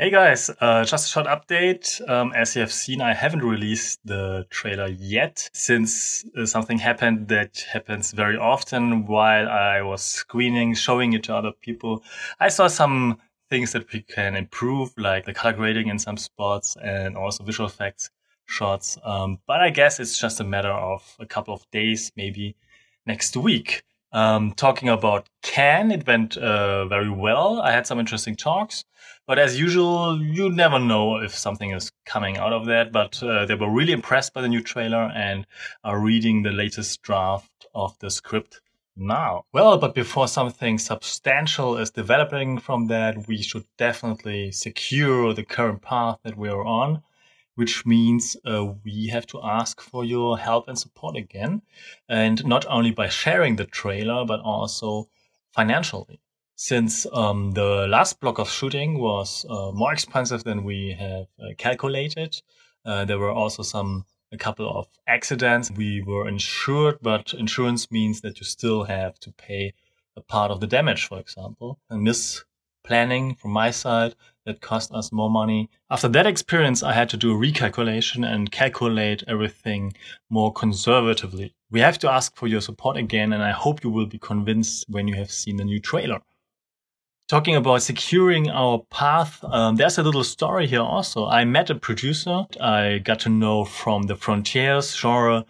Hey guys, uh, just a short update. Um, as you have seen, I haven't released the trailer yet since uh, something happened that happens very often while I was screening, showing it to other people. I saw some things that we can improve, like the color grading in some spots and also visual effects shots. Um, but I guess it's just a matter of a couple of days, maybe next week. Um, talking about Cannes, it went uh, very well. I had some interesting talks, but as usual, you never know if something is coming out of that. But uh, they were really impressed by the new trailer and are reading the latest draft of the script now. Well, but before something substantial is developing from that, we should definitely secure the current path that we are on which means uh, we have to ask for your help and support again. And not only by sharing the trailer, but also financially. Since um, the last block of shooting was uh, more expensive than we have uh, calculated, uh, there were also some a couple of accidents. We were insured, but insurance means that you still have to pay a part of the damage, for example. And this planning from my side that cost us more money. After that experience, I had to do a recalculation and calculate everything more conservatively. We have to ask for your support again, and I hope you will be convinced when you have seen the new trailer. Talking about securing our path, um, there's a little story here also. I met a producer I got to know from the Frontiers genre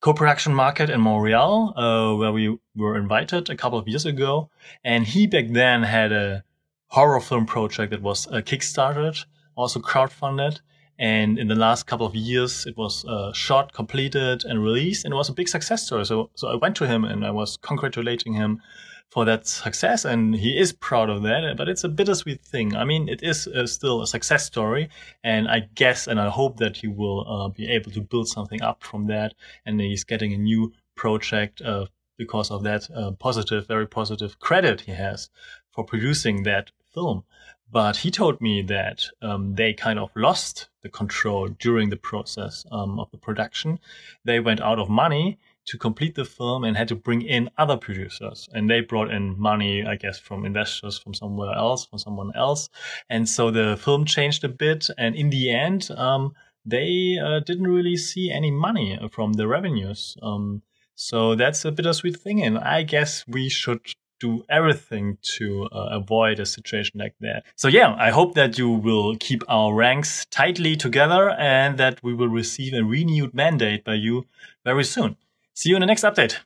co-production market in Montreal, uh, where we were invited a couple of years ago. And he back then had a horror film project that was uh, kickstarted, also crowdfunded. And in the last couple of years, it was uh, shot, completed, and released, and it was a big success story. So, so I went to him and I was congratulating him for that success, and he is proud of that. But it's a bittersweet thing. I mean, it is uh, still a success story, and I guess and I hope that he will uh, be able to build something up from that, and he's getting a new project uh, because of that uh, positive, very positive credit he has for producing that film. But he told me that um, they kind of lost the control during the process um, of the production. They went out of money to complete the film and had to bring in other producers. And they brought in money, I guess, from investors from somewhere else, from someone else. And so the film changed a bit. And in the end, um, they uh, didn't really see any money from the revenues. Um, so that's a bittersweet thing. And I guess we should do everything to uh, avoid a situation like that. So yeah, I hope that you will keep our ranks tightly together and that we will receive a renewed mandate by you very soon. See you in the next update.